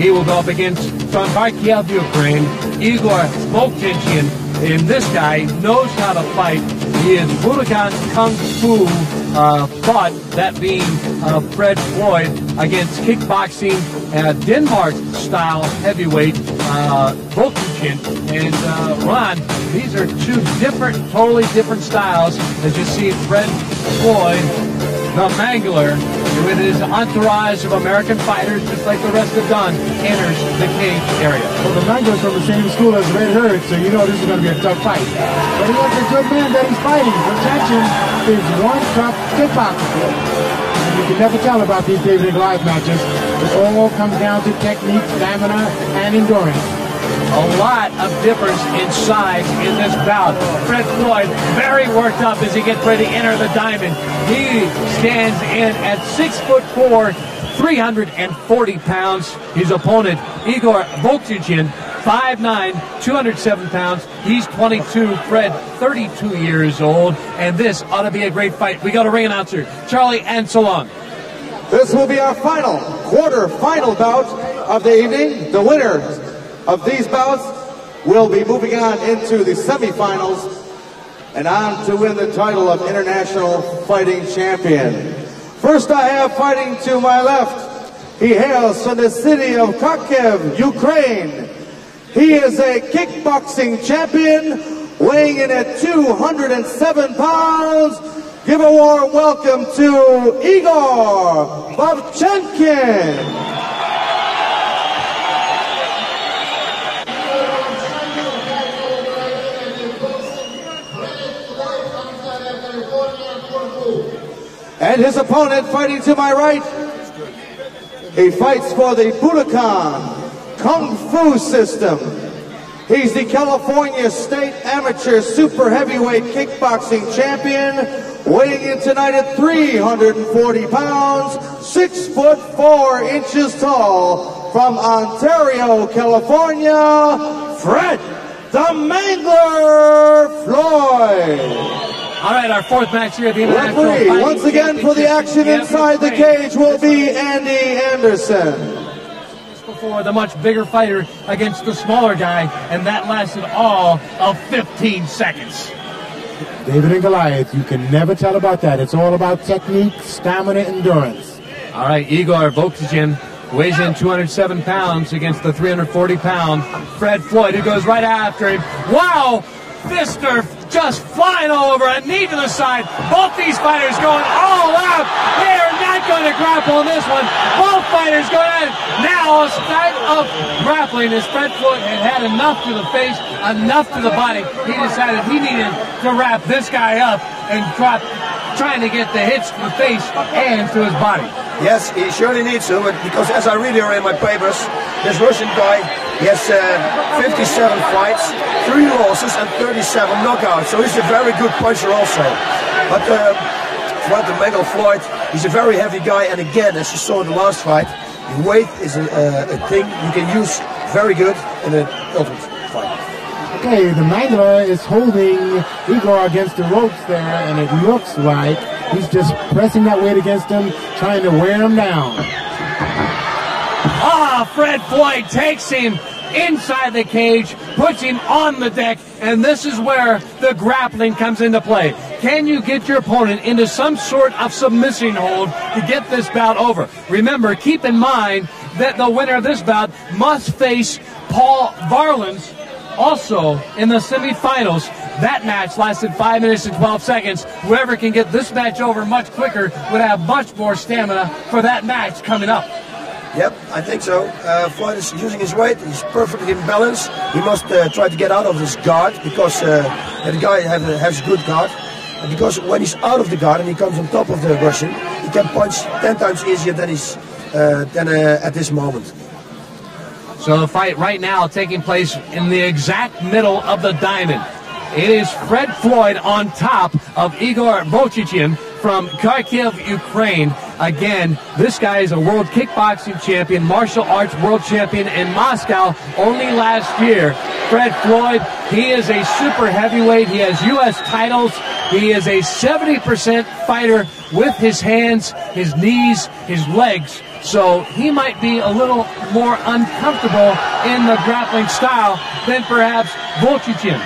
He will go up against from of Ukraine, Igor Vovchanchyn. And this guy knows how to fight. He is Budokan Kung Fu uh, fought, that being uh, Fred Floyd against kickboxing uh, Denmark style heavyweight uh, And uh, Ron, these are two different, totally different styles. As you see, Fred Floyd, the Mangler, with his entourage of American fighters, just like the rest of Don, enters the cage area. Well, the Mangler's from the same school as Red Herd, so you know this is going to be a tough fight. But he has a good man that he's fighting. Protection is one tough kickboxer. You can never tell about these David and Goliath matches. It all comes down to technique, stamina, and endurance a lot of difference in size in this bout. Fred Floyd very worked up as he gets ready to enter the diamond. He stands in at six foot four, 340 pounds. His opponent, Igor Vovchanchyn, 5'9", 207 pounds. He's 22. Fred, 32 years old. And this ought to be a great fight. We got a ring announcer, Charlie Anselon. This will be our final, quarter final bout of the evening. The winner of these bouts will be moving on into the semifinals and on to win the title of International Fighting Champion. First I have fighting to my left. He hails from the city of Kharkiv, Ukraine. He is a kickboxing champion weighing in at 207 pounds. Give a warm welcome to Igor Vovchanchyn. And his opponent fighting to my right, he fights for the Budokan Kung Fu system. He's the California State Amateur Super Heavyweight Kickboxing Champion, weighing in tonight at 340 pounds, 6 foot 4 inches tall, from Ontario, California, Fred the Mangler Floyd. All right, our fourth match here at the International Referee, once again for the action inside the cage will be Andy Anderson. Before the much bigger fighter against the smaller guy, and that lasted all of 15 seconds. David and Goliath, you can never tell about that. It's all about technique, stamina, endurance. All right, Igor Vovchanchyn weighs in 207 pounds against the 340 pound Fred Floyd, who goes right after him. Wow! Fister just flying all over, a knee to the side. Both these fighters going all out. They are not going to grapple in this one. Both fighters going at it. Now, a start of grappling as Fred Floyd had had enough to the face, enough to the body. He decided he needed to wrap this guy up and drop, trying to get the hits to the face and to his body. Yes, he surely needs to, because as I read here in my papers, this Russian guy, he has uh, 57 fights, 3 losses and 37 knockouts, so he's a very good puncher also. But uh, the Mangler Floyd, he's a very heavy guy, and again, as you saw in the last fight, weight is a, uh, a thing you can use very good in an ultimate fight. Okay, the Mangler is holding Igor against the ropes there, and it looks like He's just pressing that weight against him, trying to wear him down. Ah, Fred Floyd takes him inside the cage, puts him on the deck, and this is where the grappling comes into play. Can you get your opponent into some sort of submission hold to get this bout over? Remember, keep in mind that the winner of this bout must face Paul Varelans also in the semifinals. That match lasted 5 minutes and 12 seconds. Whoever can get this match over much quicker would have much more stamina for that match coming up. Yep, I think so. Uh, Floyd is using his weight. He's perfectly in balance. He must uh, try to get out of his guard because uh, the guy have, has a good guard. And because when he's out of the guard and he comes on top of the Russian, he can punch 10 times easier than he's uh, than uh, at this moment. So the fight right now taking place in the exact middle of the diamond. It is Fred Floyd on top of Igor Vovchanchyn from Kharkiv, Ukraine. Again, this guy is a world kickboxing champion, martial arts world champion in Moscow only last year. Fred Floyd, he is a super heavyweight. He has U.S. titles He is a 70% fighter with his hands, his knees, his legs. So he might be a little more uncomfortable in the grappling style than perhaps Volchichin.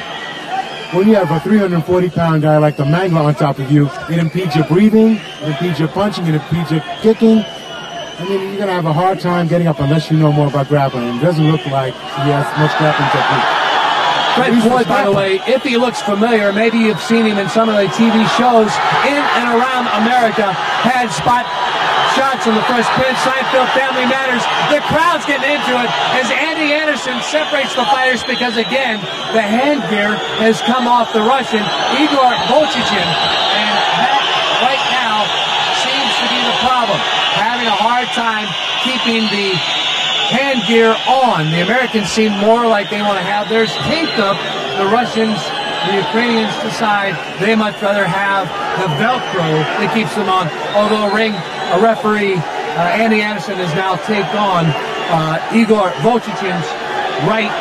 When you have a 340 pound guy like the Mangler on top of you, it impedes your breathing, it impedes your punching, it impedes your kicking. I mean, you're going to have a hard time getting up unless you know more about grappling. It doesn't look like he has much grappling technique. Fred Floyd, by the way, if he looks familiar, maybe you've seen him in some of the TV shows in and around America, had spot shots on the first pin, Seinfeld Family Matters. The crowd's getting into it as Andy Anderson separates the fighters because, again, the hand gear has come off the Russian, Igor Volchichin, and that right now seems to be the problem. Having a hard time keeping the hand gear on. The Americans seem more like they want to have theirs taped up. The Russians, the Ukrainians decide they much rather have the Velcro that keeps them on. Although ring a referee, uh, Andy Anderson, has now taped on uh, Igor Volchichin's right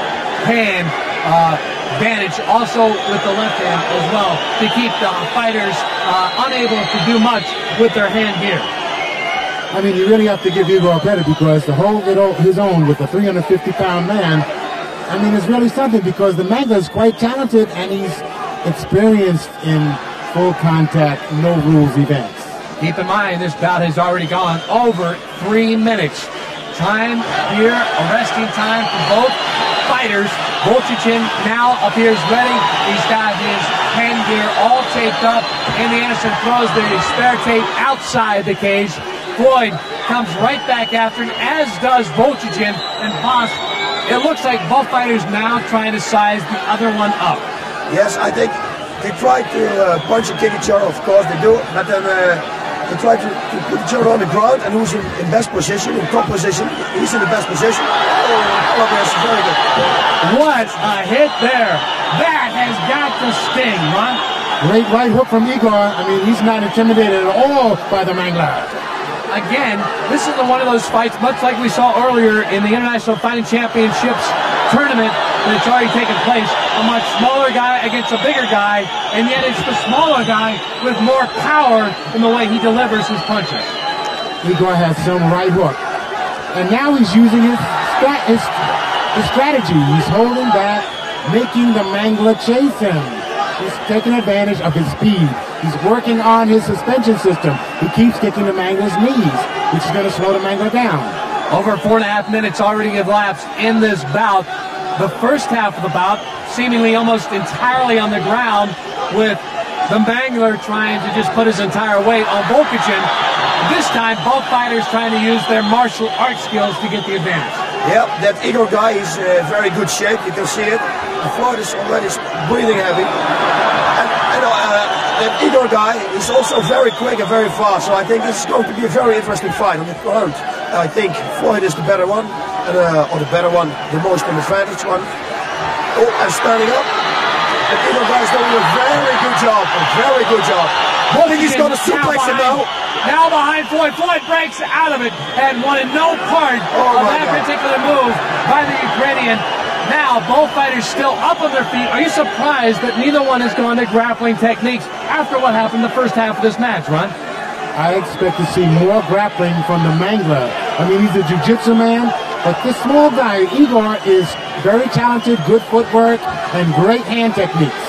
hand uh, bandage, also with the left hand as well, to keep the fighters uh, unable to do much with their hand gear. I mean, you really have to give Igor credit because to hold it all his own with a 350 pound man, I mean, it's really something because the Mangler is quite talented and he's experienced in full contact, no rules events. Keep in mind, this bout has already gone over three minutes. Time here, arresting time for both fighters. Volchichin now appears ready. He's got his hand gear all taped up. Andy Anderson throws the spare tape outside the cage. Floyd comes right back after him, as does Volchichin and Haas. It looks like both fighters now trying to size the other one up. Yes, I think they try to uh, punch and kick each other, of course they do, but then uh, they try to, to, put each other on the ground and who's in, in, best position, in top position, he's in the best position. Oh, oh yes, very good. What a hit there. That has got to sting, Ron. Great right hook from Igor. I mean, he's not intimidated at all by the Mangler again, this is one of those fights, much like we saw earlier in the International Fighting Championships tournament that's already taken place. A much smaller guy against a bigger guy, and yet it's the smaller guy with more power in the way he delivers his punches. Igor has some right hook. And now he's using his, his, his strategy. He's holding back, making the Mangler chase him. He's taking advantage of his speed. He's working on his suspension system. He keeps kicking the Mangler's knees, which is going to slow the Mangler down. Over four and a half minutes already have elapsed in this bout. The first half of the bout seemingly almost entirely on the ground with the Mangler trying to just put his entire weight on Volchichin. This time, both fighters trying to use their martial arts skills to get the advantage. Yep, that Igor guy is uh, very good shape. You can see it. The Floyd is already breathing heavy. And, Igor guy is also very quick and very fast. So I think this is going to be a very interesting fight on the ground. I think Floyd is the better one, and, uh, or the better one, the most advantage one. Oh, and standing up. And Igor guy is doing a very good job, a very good job. He's going to suplex him now. Now behind Floyd. Floyd breaks out of it and wanted no part oh of that God. particular move by the Ukrainian. Now, both fighters still up on their feet. Are you surprised that neither one has gone to grappling techniques after what happened the first half of this match, Ron? I expect to see more grappling from the Mangler. I mean, he's a jiu-jitsu man, but this small guy, Igor, is very talented, good footwork, and great hand techniques.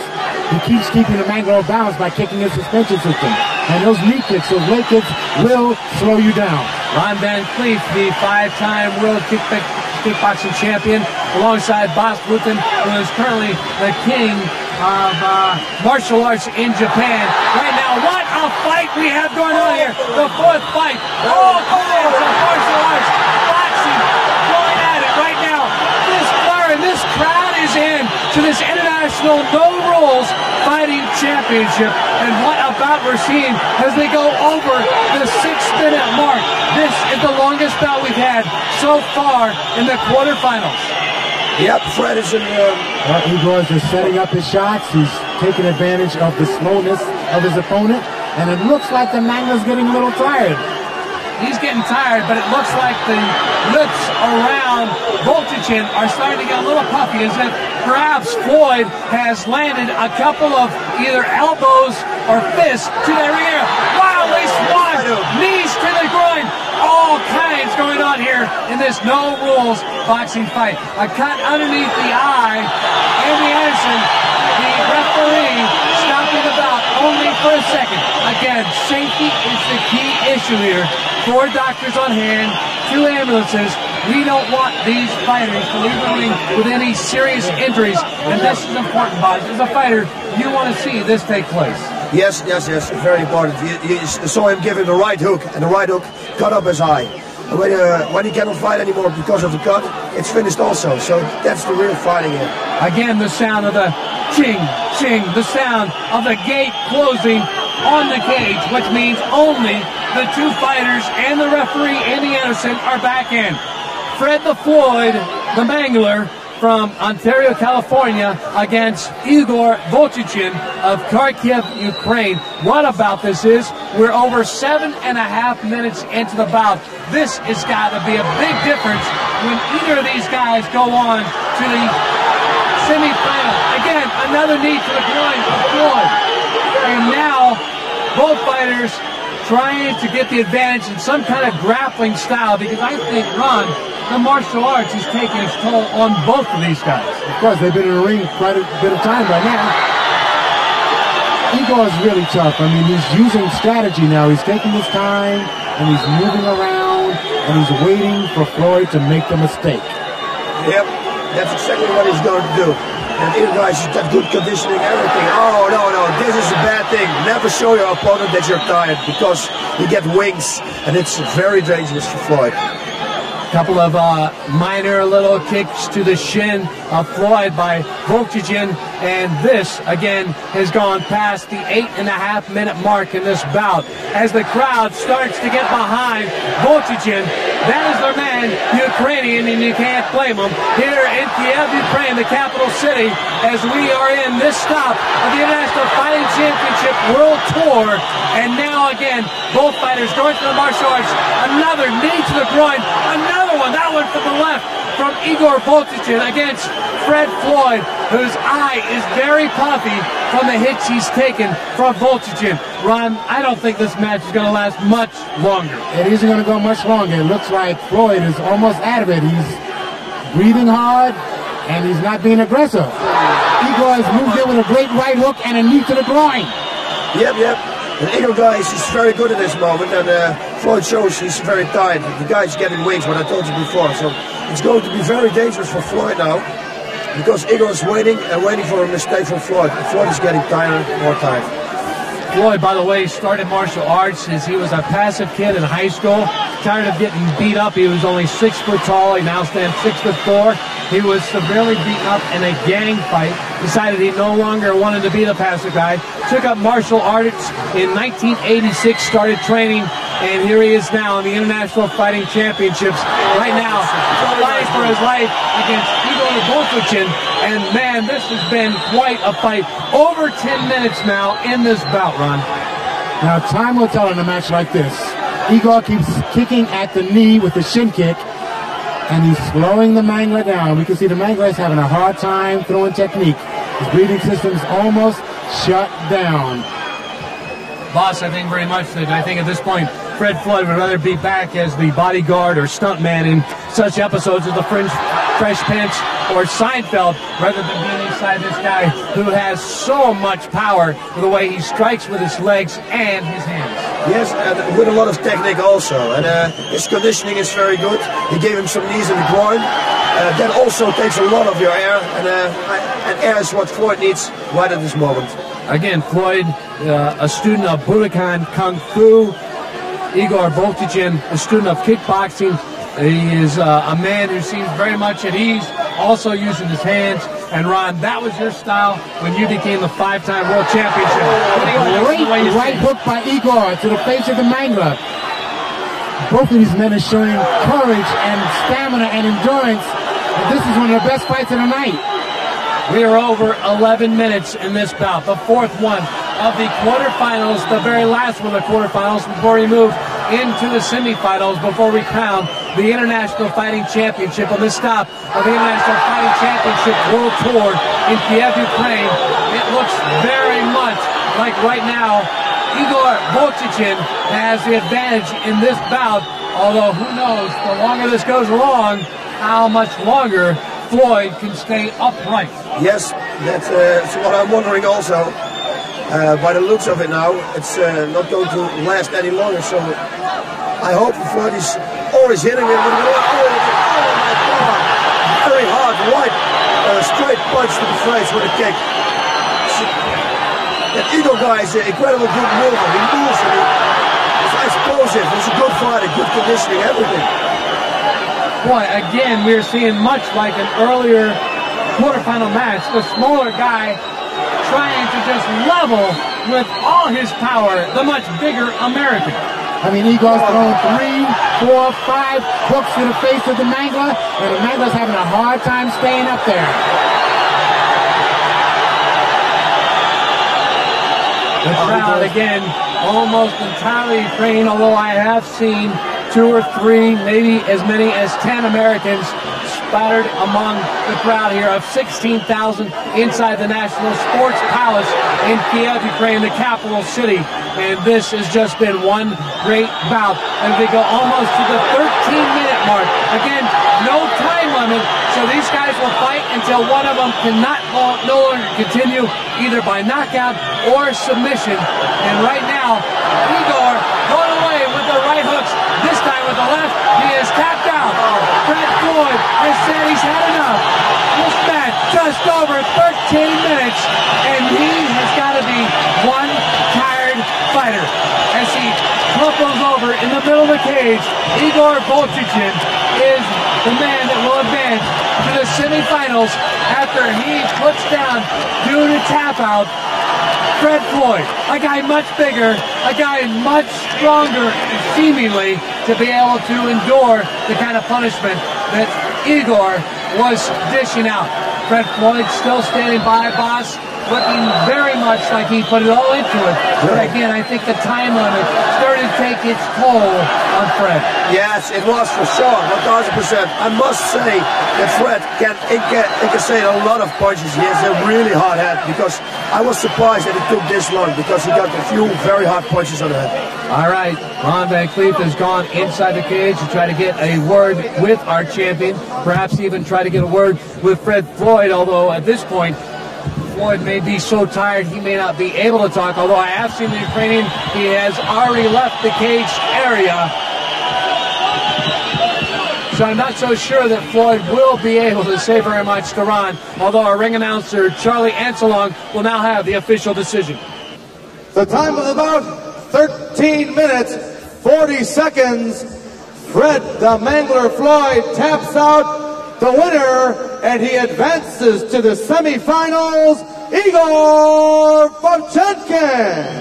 He keeps keeping the Mangler balanced by kicking his suspension system. And those knee kicks, those leg kicks, will slow you down. Ron Van Clief, the five-time world kickback kickboxing champion, alongside Bas Rutten, who is currently the king of uh, martial arts in Japan. Right now, what a fight we have going on here. The fourth fight. All kinds of martial arts. Boxing going at it right now. This bar and this crowd is in to this international no rules fighting championship. And what about we're seeing as they go over the six minute mark. This is the longest bout we've had so far in the quarterfinals. Yep, Fred is in the... Uh, well, Igor is uh, setting up his shots. He's taking advantage of the slowness of his opponent. And it looks like the Mangler's getting a little tired. He's getting tired, but it looks like the lips around Volchichin are starting to get a little puffy, as if perhaps Floyd has landed a couple of either elbows or fists to their ear. Wildly swung, knees to the groin, all kinds going on here in this no rules boxing fight. A cut underneath the eye. Andy Anderson, the referee, stopping the bout only for a second. Again, safety is the key issue here. Four doctors on hand, two ambulances. We don't want these fighters to leave the ring with any serious injuries, and this is important, Bas. As a fighter, you want to see this take place. Yes, yes, yes, very important. You, you saw him give him the right hook, and the right hook cut up his eye. When, uh, when he cannot fight anymore because of the cut, it's finished also. So that's the real fighting here. Again, the sound of the ching, ching, the sound of the gate closing on the cage, which means only the two fighters and the referee, Andy Anderson, are back in. Fred the Floyd, the Mangler, from Ontario, California against Igor Volchichin of Kharkiv, Ukraine. What about this is we're over seven and a half minutes into the bout. This has got to be a big difference when either of these guys go on to the semifinal. Again, another knee to the groin of Floyd. And now both fighters trying to get the advantage in some kind of grappling style because I think Ron the martial arts is taking its toll on both of these guys. Of course, they've been in the ring quite a bit of time by now. Igor is really tough. I mean, he's using strategy now. He's taking his time, and he's moving around, and he's waiting for Floyd to make the mistake. Yep, that's exactly what he's going to do. And Igor guys got good conditioning, everything. Oh, no, no, this is a bad thing. Never show your opponent that you're tired because you get wings, and it's very dangerous for Floyd couple of uh, minor little kicks to the shin of Floyd by Volchichin, and this again has gone past the eight and a half minute mark in this bout. As the crowd starts to get behind Volchichin, that is their man, Ukrainian, and you can't blame him. Here in Kiev, Ukraine, the capital city, as we are in this stop of the International Fighting Championship World Tour, and now again, both fighters going to the martial arts. Another knee to the groin, another one, that one from the left from Igor Volchichin against Fred Floyd, whose eye is very puffy from the hits he's taken from Volchichin. Ron, I don't think this match is going to last much longer. It isn't going to go much longer. It looks like Floyd is almost out of it. He's breathing hard, and he's not being aggressive. Igor has moved in with a great right hook and a knee to the groin. Yep, yep. And Igor guys is very good at this moment, and uh, Floyd shows he's very tired. The guy's getting wings, what I told you before. So it's going to be very dangerous for Floyd now, because Igor is waiting and waiting for a mistake from Floyd. Floyd is getting tired, more tired. Floyd, by the way, started martial arts as he was a passive kid in high school. Tired of getting beat up. He was only six foot tall. He now stands six foot four. He was severely beaten up in a gang fight. Decided he no longer wanted to be the passive guy. Took up martial arts in 1986. Started training, and here he is now in the International Fighting Championships. Right now, fighting for his life against Igor Volchichin. And man, this has been quite a fight. Over 10 minutes now in this bout, Ron. Now, time will tell in a match like this. Igor keeps kicking at the knee with the shin kick and he's slowing the Mangler down. We can see the Mangler is having a hard time throwing technique. His breathing system's almost shut down. Bas, I think very much that I think at this point Fred Floyd would rather be back as the bodyguard or stuntman in such episodes of The Fringe, Fresh Prince or Seinfeld rather than being inside this guy who has so much power with the way he strikes with his legs and his hands. Yes, and with a lot of technique also. And uh, his conditioning is very good. He gave him some knees in the groin. Uh, that also takes a lot of your air, and, uh, and air is what Floyd needs right at this moment. Again, Floyd, uh, a student of Budokan Kung Fu. Igor Volchichin, a student of kickboxing. He is uh, a man who seems very much at ease, also using his hands. And Ron, that was your style when you became the five-time world championship. Great right hook by Igor to the face of the Mangler. Both of these men are showing courage and stamina and endurance. This is one of the best fights of the night. We are over 11 minutes in this bout, the fourth one of the quarterfinals, the very last one of the quarterfinals before we move into the semifinals before we crown the International Fighting Championship on this stop of the International Fighting Championship World Tour in Kiev, Ukraine. It looks very much like right now Igor Vovchanchyn has the advantage in this bout, although who knows, the longer this goes along, how much longer Floyd can stay upright. Yes, that's, uh, that's what I'm wondering also. Uh, by the looks of it now, it's uh, not going to last any longer. So I hope Floyd is always hitting God, very hard right uh, straight punch to the face with a kick. That Igor guy is an incredible good mover. He moves and he's explosive. He's a good fighter, good conditioning, everything. Boy, again, we're seeing much like an earlier quarterfinal match. The smaller guy trying to just level with all his power the much bigger American. I mean, Igor's thrown three, four, five hooks to the face of the Mangler, and the Mangler's having a hard time staying up there. The crowd, again, almost entirely Ukraine, although I have seen two or three, maybe as many as 10 Americans spattered among the crowd here of 16,000 inside the National Sports Palace in Kiev, Ukraine, the capital city. And this has just been one great bout. And we go almost to the 13-minute mark. Again, no time limit, so these guys will fight until one of them cannot no longer continue either by knockout or submission. And right now, Igor going away with the right hooks. This time with the left, he is tapped out. Fred Floyd has said he's had enough. This match just over 13 minutes, and he has got to be one tired fighter. As he crumples over in the middle of the cage, Igor Vovchanchyn is the man that will advance to the semifinals after he puts down due to tap out Fred Floyd, a guy much bigger, a guy much stronger, seemingly, to be able to endure the kind of punishment that Igor was dishing out. Fred Floyd still standing by, boss looking very much like he put it all into it. But again, I think the time limit started to take its toll on Fred. Yes, it was for sure, 1,000%. I must say that Fred can, say a lot of punches. He has a really hard head because I was surprised that it took this long because he got a few very hard punches on the head. All right, Ron Van Clief has gone inside the cage to try to get a word with our champion, perhaps even try to get a word with Fred Floyd, although at this point, Floyd may be so tired he may not be able to talk, although I have seen the Ukrainian, he has already left the cage area. So I'm not so sure that Floyd will be able to say very much to Ron, although our ring announcer, Charlie Anselong, will now have the official decision. The time of the bout, 13 minutes, 40 seconds. Fred the Mangler Floyd taps out the winner, and he advances to the semifinals, Igor Vovchanchyn.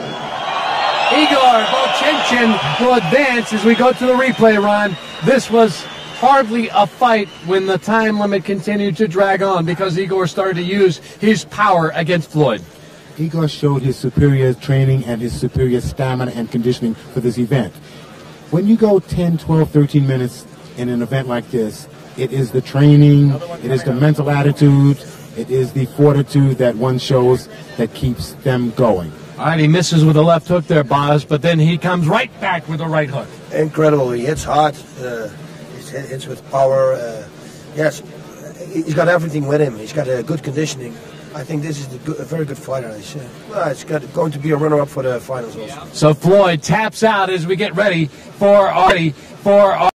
Igor Vovchanchyn will advance as we go to the replay run. This was hardly a fight when the time limit continued to drag on because Igor started to use his power against Floyd. Igor showed his superior training and his superior stamina and conditioning for this event. When you go 10, 12, 13 minutes in an event like this, it is the training, it is the mental attitude, it is the fortitude that one shows that keeps them going. All right, he misses with a left hook there, Bas, but then he comes right back with a right hook. Incredible. He hits hard. Uh, he hits with power. Uh, yes, he's got everything with him. He's got a good conditioning. I think this is good, a very good fighter. Uh, well, it's got, going to be a runner-up for the finals also. So Floyd taps out as we get ready for Artie for.